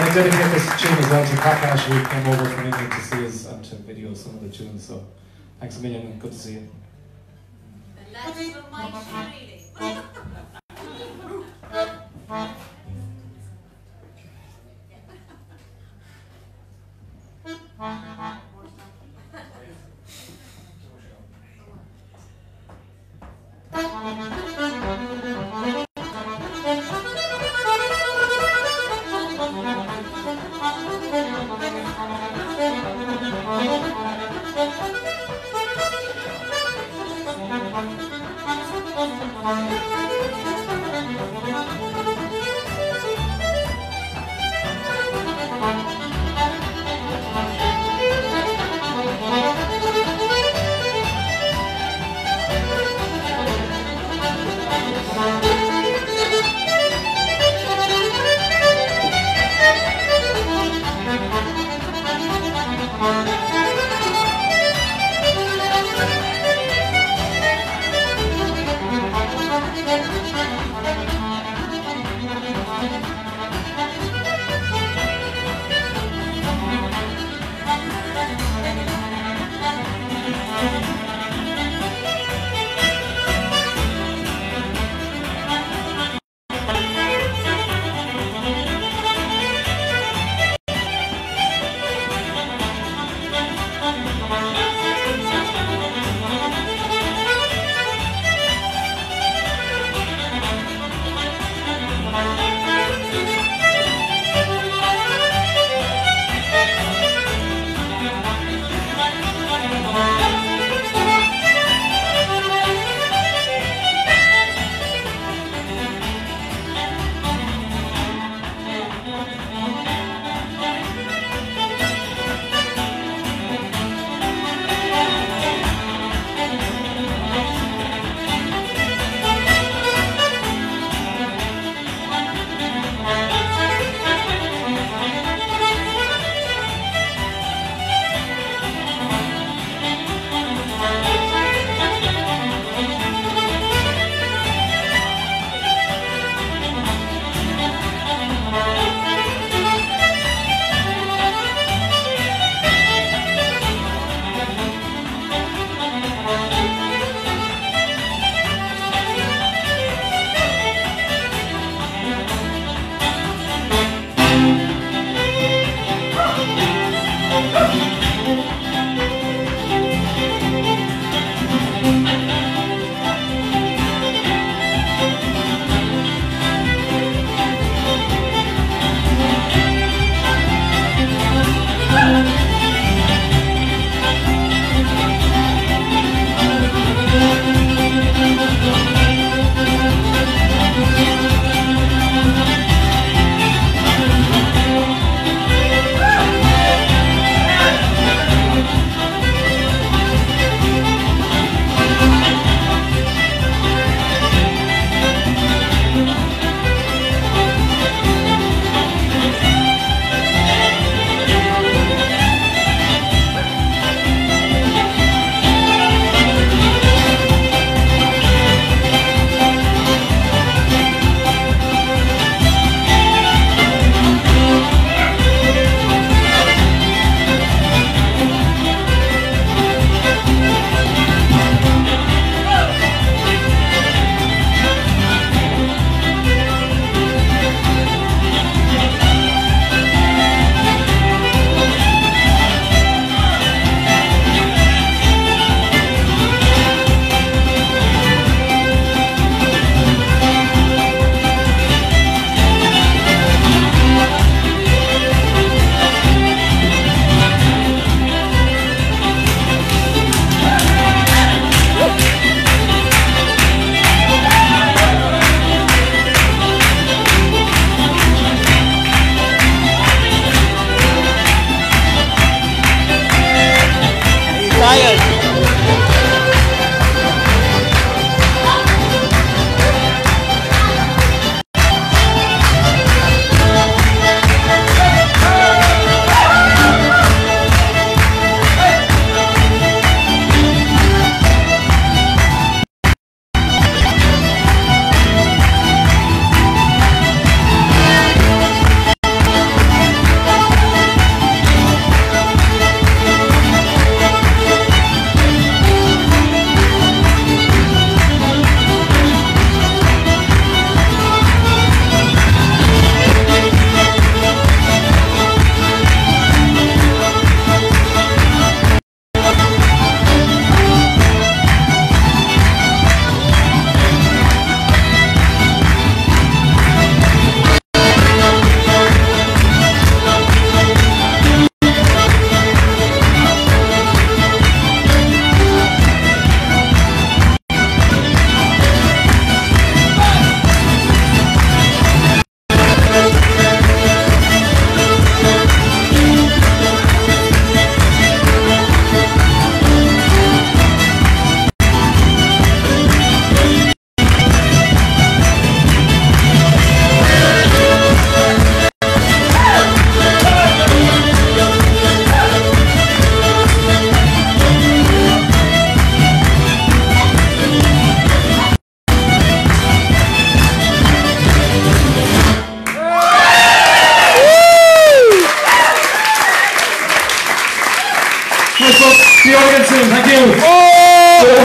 want to dedicate this tune as well to Prakash, who came over from England to see us and to video some of the tunes. So thanks a million and good to see you. Thank you.